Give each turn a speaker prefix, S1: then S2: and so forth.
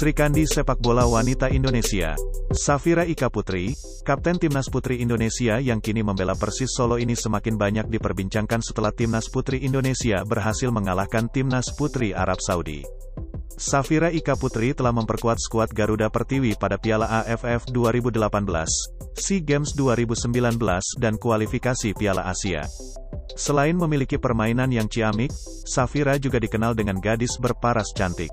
S1: Sri Kandi sepak bola wanita Indonesia. Safira Ika Putri, Kapten Timnas Putri Indonesia yang kini membela Persis Solo ini semakin banyak diperbincangkan setelah Timnas Putri Indonesia berhasil mengalahkan Timnas Putri Arab Saudi. Safira Ika Putri telah memperkuat skuad Garuda Pertiwi pada Piala AFF 2018, SEA Games 2019 dan kualifikasi Piala Asia. Selain memiliki permainan yang ciamik, Safira juga dikenal dengan gadis berparas cantik.